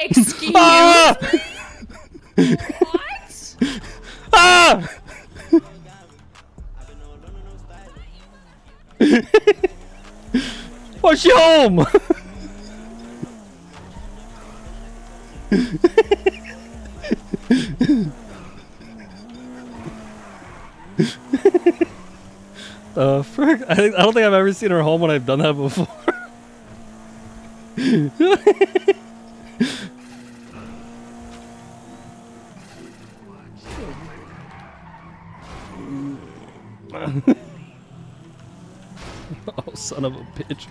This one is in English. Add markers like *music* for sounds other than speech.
Excuse *laughs* Ah! *laughs* what? Ah! Push you home! *laughs* Uh, frick. I, I don't think I've ever seen her home when I've done that before. *laughs* oh, son of a bitch.